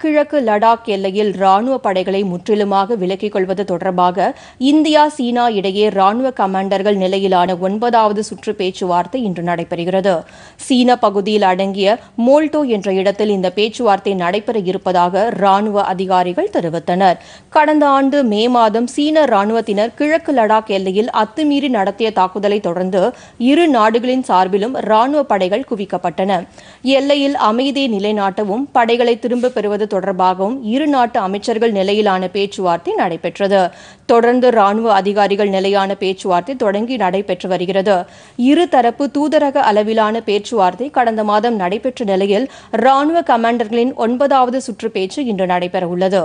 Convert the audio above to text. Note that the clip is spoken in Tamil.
கிழக்கு லடாக் எல்லையில் ராணுவ படைகளை முற்றிலுமாக விலக்கிக் கொள்வது தொடர்பாக இந்தியா சீனா இடையே ராணுவ கமாண்டர்கள் நிலையிலான ஒன்பதாவது சுற்று பேச்சுவார்த்தை இன்று நடைபெறுகிறது. சீன பகுதியில் அடங்கிய மோல்டோ என்ற இடத்தில் இந்த பேச்சுவார்த்தை நடைபெற இருப்பதாக ராணுவ அதிகாரிகள் தெரிவித்தனர். கடந்த ஆண்டு மே மாதம் சீன ராணுவத்தினர் கிழக்கு லடாக் எல்லையில் அத்துமீறி நடத்திய தாக்குதலை தொடர்ந்து இரு நாடுகளின் சார்பிலும் ராணுவ படைகள் குவிக்கப்பட்டன. எல்லையில் அமைதியை நிலைநாட்டவும் படைகளை திரும்பப் பெறுவது தொடர்பாகவும் இரு நாட்டு அமைச்சர்கள் நிலையிலான பேச்சுவார்த்தை நடைபெற்றது. தொடர்ந்து ராணுவ அதிகாரிகள் நிலையான பேச்சுவார்த்தை தொடங்கி நடைபெற்று வருகிறது. இருதரப்பு தூதரக அளவிலான பேச்சுவார்த்தை கடந்த மாதம் நடைபெற்ற நிலையில் ராணுவ கமாண்டர்களின் ஒன்பதாவது சுற்று பேச்சு இன்று நடைபெறவுள்ளது.